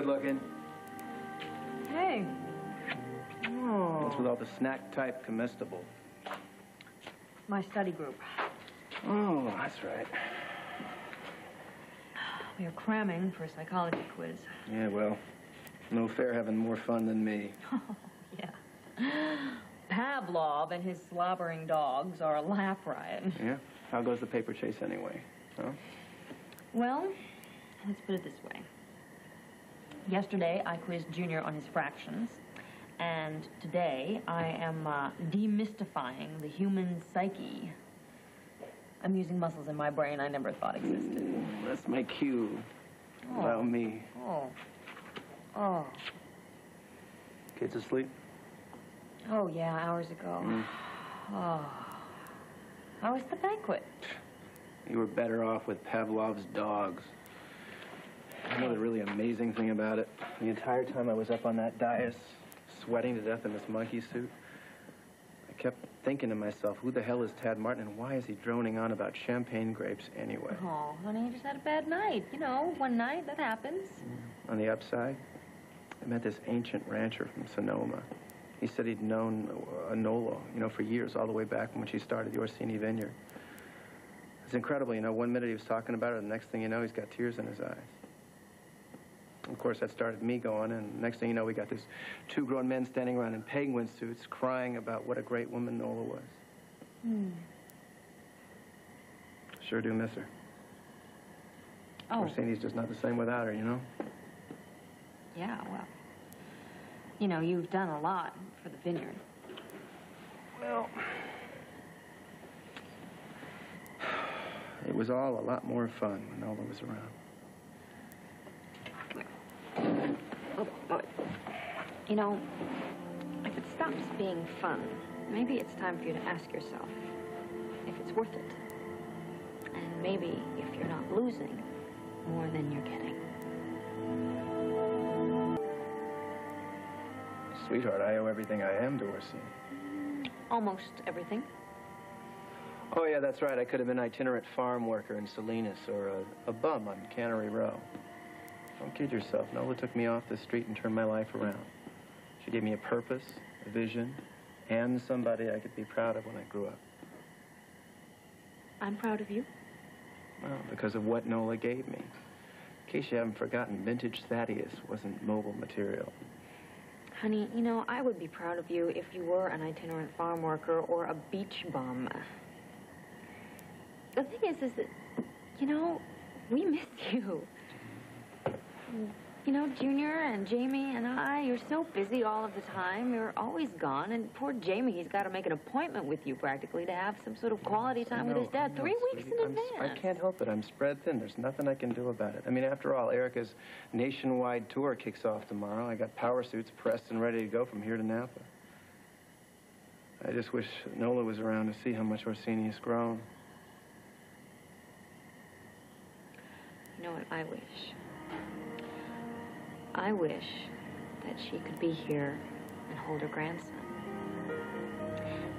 good looking. Hey. Oh. What's with oh. all the snack type comestible? My study group. Oh, that's right. We are cramming for a psychology quiz. Yeah, well, no fair having more fun than me. Oh, yeah. Pavlov and his slobbering dogs are a laugh riot. Yeah? How goes the paper chase anyway? Huh? Well, let's put it this way. Yesterday, I quizzed Junior on his fractions. And today, I am uh, demystifying the human psyche. I'm using muscles in my brain I never thought existed. That's my cue. Oh. Allow me. Oh. Oh. Kids asleep? Oh, yeah, hours ago. Mm. Oh. How was the banquet? You were better off with Pavlov's dogs. You know the really amazing thing about it? The entire time I was up on that dais, sweating to death in this monkey suit, I kept thinking to myself, who the hell is Tad Martin and why is he droning on about champagne grapes anyway? Oh, honey, you just had a bad night. You know, one night, that happens. On the upside, I met this ancient rancher from Sonoma. He said he'd known Nola, you know, for years, all the way back when she started the Orsini Vineyard. It's incredible, you know, one minute he was talking about it, the next thing you know, he's got tears in his eyes. Of course, that started me going, and next thing you know, we got these two grown men standing around in penguin suits crying about what a great woman Nola was. Hmm. Sure do miss her. Oh, Orsini's just not the same without her, you know? yeah, well. You know, you've done a lot for the vineyard. Well, it was all a lot more fun when Nola was around. Oh, oh. You know, if it stops being fun, maybe it's time for you to ask yourself if it's worth it. And maybe if you're not losing more than you're getting. Sweetheart, I owe everything I am to Orsini. Almost everything. Oh, yeah, that's right. I could have been an itinerant farm worker in Salinas or a, a bum on Cannery Row. Don't kid yourself. Nola took me off the street and turned my life around. She gave me a purpose, a vision, and somebody I could be proud of when I grew up. I'm proud of you. Well, because of what Nola gave me. In case you haven't forgotten, vintage Thaddeus wasn't mobile material. Honey, you know, I would be proud of you if you were an itinerant farm worker or a beach bum. The thing is, is that, you know, we miss you. You know, Junior and Jamie and I, you're so busy all of the time. You're always gone. And poor Jamie, he's got to make an appointment with you practically to have some sort of quality time with his dad. no, Three weeks sweetie, in I'm advance. I can't help it. I'm spread thin. There's nothing I can do about it. I mean, after all, Erica's nationwide tour kicks off tomorrow. I got power suits pressed and ready to go from here to Napa. I just wish Nola was around to see how much Orsini has grown. You know what I wish? I wish that she could be here and hold her grandson.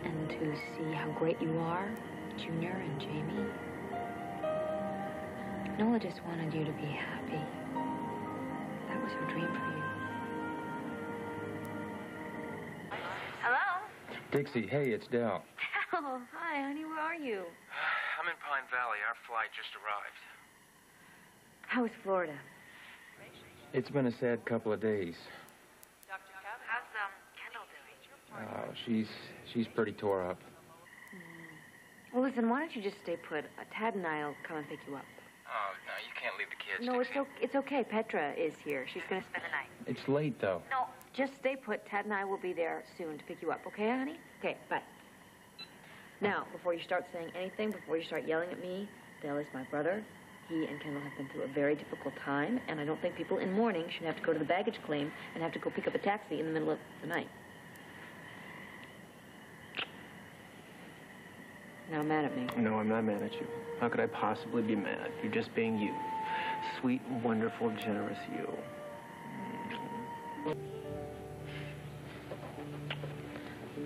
And to see how great you are, Junior and Jamie. Nola just wanted you to be happy. That was her dream for you. Hello? Dixie, hey, it's Dal. Oh, hi, honey. Where are you? I'm in Pine Valley. Our flight just arrived. How was Florida? It's been a sad couple of days. Dr. Cab, how's um Kendall doing? Uh, she's she's pretty tore up. Well, listen. Why don't you just stay put? Uh, Tad and I'll come and pick you up. Oh, no, you can't leave the kids. No, it's Dixie. okay. It's okay. Petra is here. She's gonna spend the night. It's late though. No, just stay put. Tad and I will be there soon to pick you up. Okay, honey? Okay. Bye. Now, before you start saying anything, before you start yelling at me, Dale is my brother. He and Kendall have been through a very difficult time, and I don't think people in mourning should have to go to the baggage claim and have to go pick up a taxi in the middle of the night. Now, mad at me. No, I'm not mad at you. How could I possibly be mad? You're just being you. Sweet, wonderful, generous you.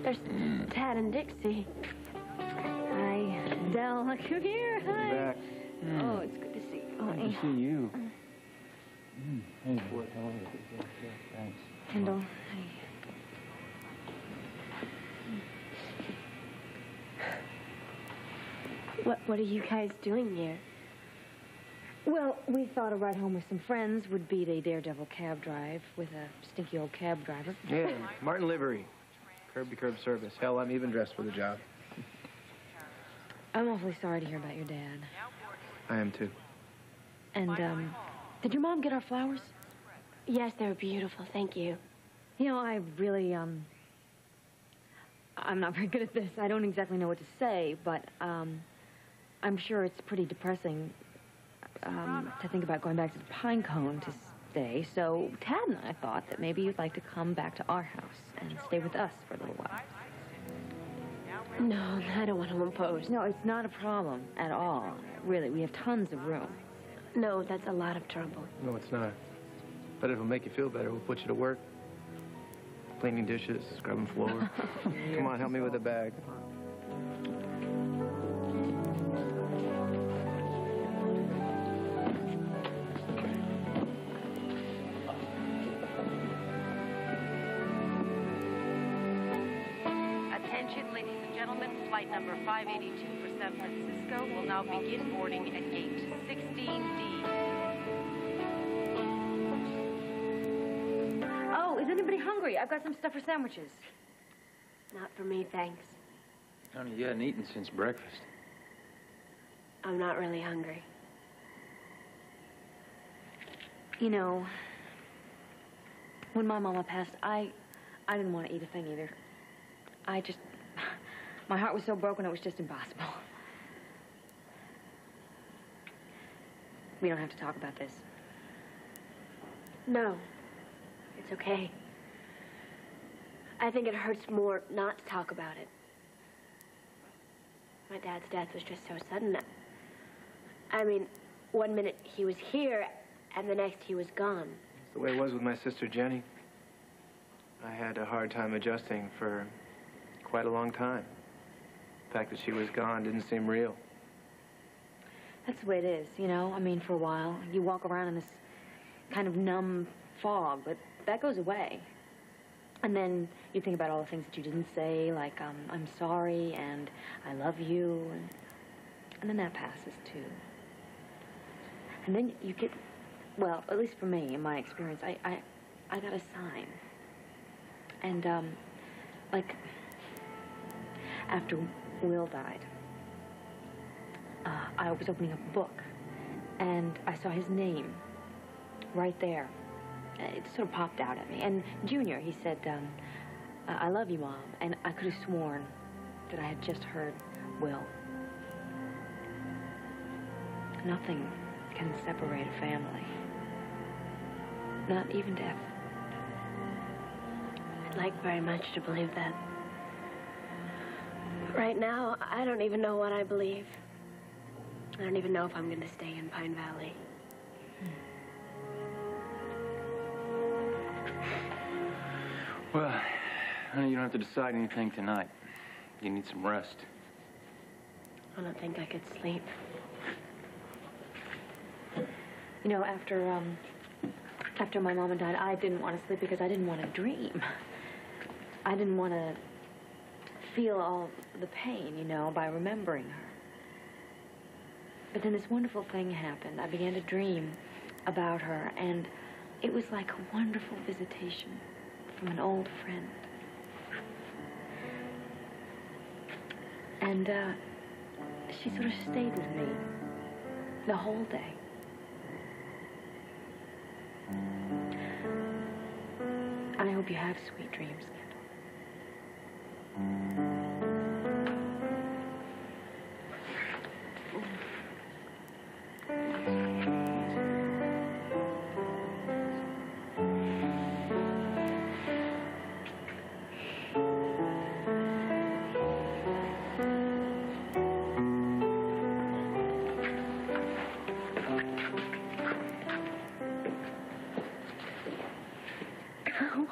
There's Tad and Dixie. Hi, Dell. Come here. Hi. Back. Oh, it's good to see you, Good honey. to oh, see you. Hey, thanks. Kendall, hey. What What are you guys doing here? Well, we thought a ride home with some friends would beat a daredevil cab drive with a stinky old cab driver. Yeah, Martin Livery. Curb to curb service. Hell, I'm even dressed for the job. I'm awfully sorry to hear about your dad. I am too. And, um, did your mom get our flowers? Yes, they're beautiful. Thank you. You know, I really, um, I'm not very good at this. I don't exactly know what to say, but, um, I'm sure it's pretty depressing, um, to think about going back to the Pine Cone to stay. So Tad and I thought that maybe you'd like to come back to our house and stay with us for a little while. No, I don't want to impose. No, it's not a problem at all. Really, we have tons of room. No, that's a lot of trouble. No, it's not. But it'll make you feel better. We'll put you to work. Cleaning dishes, scrubbing floor. Come on, help me with the bag. Gentlemen, flight number 582 for San Francisco will now begin boarding at gate 16D. Oh, is anybody hungry? I've got some stuff for sandwiches. Not for me, thanks. Honey, you hadn't eaten since breakfast. I'm not really hungry. You know, when my mama passed, I, I didn't want to eat a thing either. I just, my heart was so broken it was just impossible. We don't have to talk about this. No, it's okay. I think it hurts more not to talk about it. My dad's death was just so sudden. I mean, one minute he was here, and the next he was gone. It's the way it was with my sister Jenny. I had a hard time adjusting for quite a long time. Fact that she was gone didn't seem real. That's the way it is, you know? I mean, for a while, you walk around in this kind of numb fog, but that goes away. And then you think about all the things that you didn't say, like, um, I'm sorry and I love you, and, and then that passes too. And then you get, well, at least for me, in my experience, I, I, I got a sign. And, um, like, after Will died, uh, I was opening a book, and I saw his name right there. It sort of popped out at me. And Junior, he said, um, I love you, Mom. And I could have sworn that I had just heard Will. Nothing can separate a family. Not even death. I'd like very much to believe that. Right now, I don't even know what I believe. I don't even know if I'm going to stay in Pine Valley. Well, honey, you don't have to decide anything tonight. You need some rest. I don't think I could sleep. You know, after, um, after my mama died, I didn't want to sleep because I didn't want to dream. I didn't want to feel all the pain, you know, by remembering her. But then this wonderful thing happened. I began to dream about her, and it was like a wonderful visitation from an old friend. And, uh, she sort of stayed with me the whole day. I hope you have sweet dreams.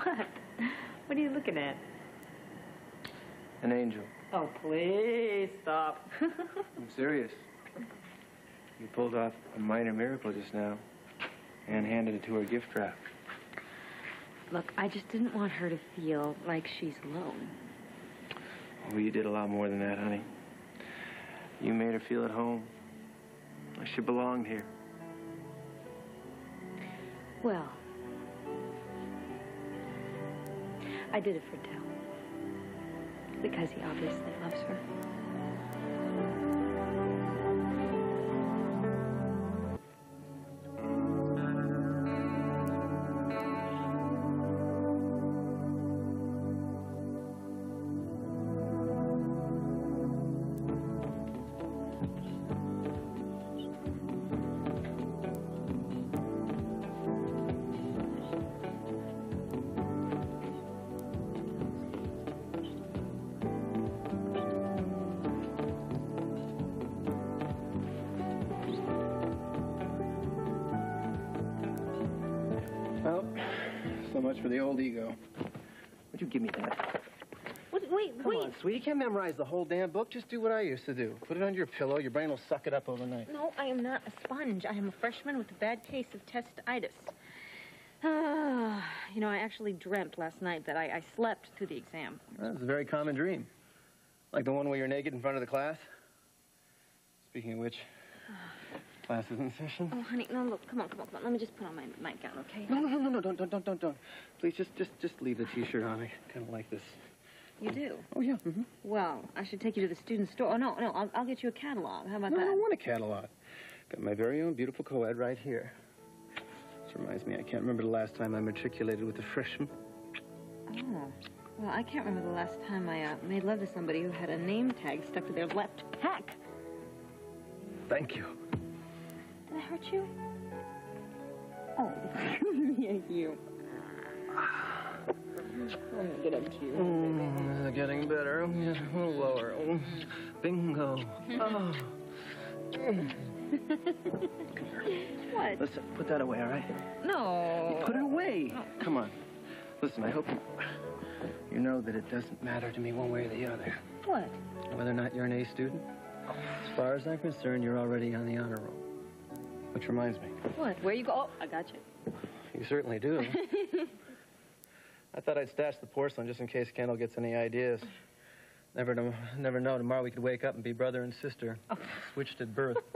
what? What are you looking at? An angel. Oh, please stop. I'm serious. You pulled off a minor miracle just now. and handed it to her gift wrap. Look, I just didn't want her to feel like she's alone. Well, you did a lot more than that, honey. You made her feel at home. Like she belonged here. Well, I did it for Dell. Because he obviously loves her. Much for the old ego. Would you give me that? Wait, wait, Come on, sweetie. You can't memorize the whole damn book. Just do what I used to do. Put it under your pillow. Your brain will suck it up overnight. No, I am not a sponge. I am a freshman with a bad case of testitis. Ah, you know, I actually dreamt last night that I, I slept through the exam. That's a very common dream. Like the one where you're naked in front of the class. Speaking of which, class is in session. Oh, honey, no, look, come on, come on, come on. Let me just put on my nightgown, okay? No, no, no, no, no, don't, don't, don't, don't, don't. Please, just, just, just leave the T-shirt on. I kind of like this. You do? Oh yeah. Mm-hmm. Well, I should take you to the student store. Oh, no, no, I'll, I'll get you a catalog. How about No, I don't want a catalog. Got my very own beautiful co-ed right here. This reminds me, I can't remember the last time I matriculated with a freshman. Oh. Well, I can't remember the last time I uh, made love to somebody who had a name tag stuck to their left pec. Thank you. Did I hurt you? Oh, yeah, you. I'm gonna get up to you. Is getting better. Yeah, a little lower. Oh, bingo. Oh. What? Listen, put that away, all right? No. Put it away. Come on. Listen, I hope you, you know that it doesn't matter to me one way or the other. What? Whether or not you're an A student. As far as I'm concerned, you're already on the honor roll. Which reminds me, What? Where you go? Oh, I got you. you certainly do. I thought I'd stash the porcelain just in case Kendall gets any ideas. Never know, never know. Tomorrow we could wake up and be brother and sister, oh. switched at birth.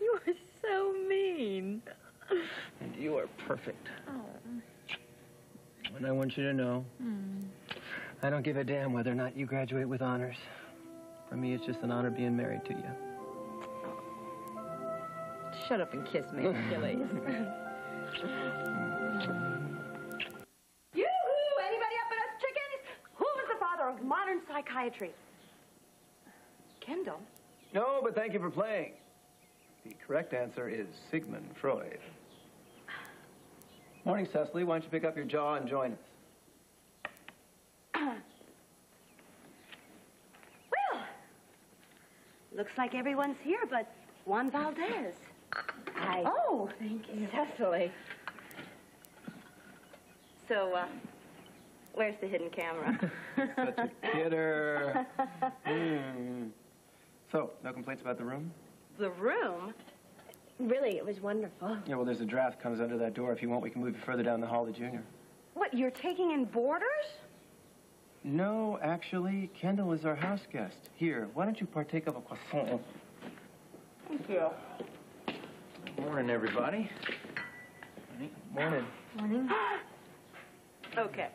You are so mean. and you are perfect. Oh. And I want you to know, hmm. I don't give a damn whether or not you graduate with honors. For me, it's just an honor being married to you. Shut up and kiss me, Achilles. Yoo-hoo! Anybody up in us chickens? Who was the father of modern psychiatry? Kendall? No, but thank you for playing. The correct answer is Sigmund Freud. Morning, Cecily. Why don't you pick up your jaw and join us? Well, looks like everyone's here but Juan Valdez. Hi. oh, thank you. Cecily. So, uh, where's the hidden camera? Such a kidder. Hmm. So, no complaints about the room? the room? Really, it was wonderful. Yeah, well, there's a draft comes under that door. If you want, we can move you further down the hall to Junior. What, you're taking in boarders? No, actually, Kendall is our house guest. Here, why don't you partake of a croissant? Thank you. Morning, everybody. Morning. Morning. Okay.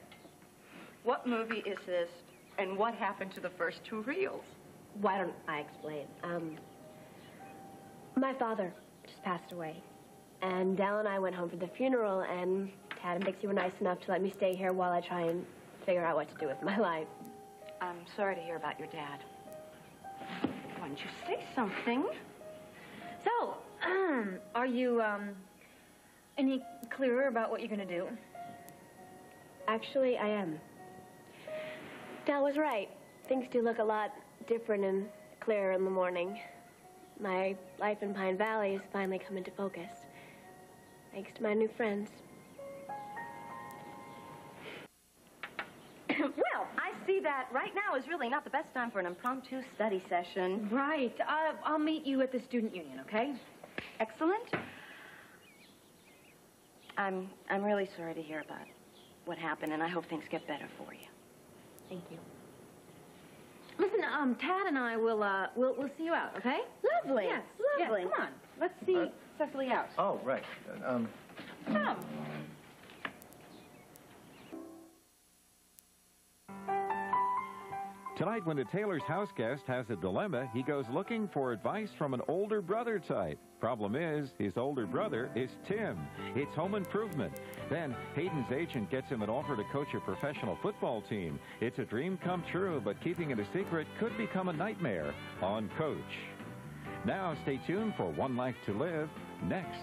What movie is this, and what happened to the first two reels? Why don't I explain? Um, my father just passed away, and Dal and I went home for the funeral, and Tad and Dixie were nice enough to let me stay here while I try and figure out what to do with my life. I'm sorry to hear about your dad. Why don't you say something? So, are you, um, any clearer about what you're gonna do? Actually, I am. Dal was right. Things do look a lot different and clearer in the morning. My life in Pine Valley has finally come into focus. Thanks to my new friends. well, I see that right now is really not the best time for an impromptu study session. Right. Uh, I'll meet you at the student union, okay? Excellent. I'm I'm really sorry to hear about what happened, and I hope things get better for you. Thank you. Listen, um, Tad and I will, uh, we'll, we'll see you out, okay? Lovely. Yes, Lovely. Yes, come on. Let's see Cecily out. Oh, right. Um, Come. Tonight, when the Taylor's house guest has a dilemma, he goes looking for advice from an older brother type. Problem is, his older brother is Tim. It's home improvement. Then, Hayden's agent gets him an offer to coach a professional football team. It's a dream come true, but keeping it a secret could become a nightmare on Coach. Now, stay tuned for One Life to Live next.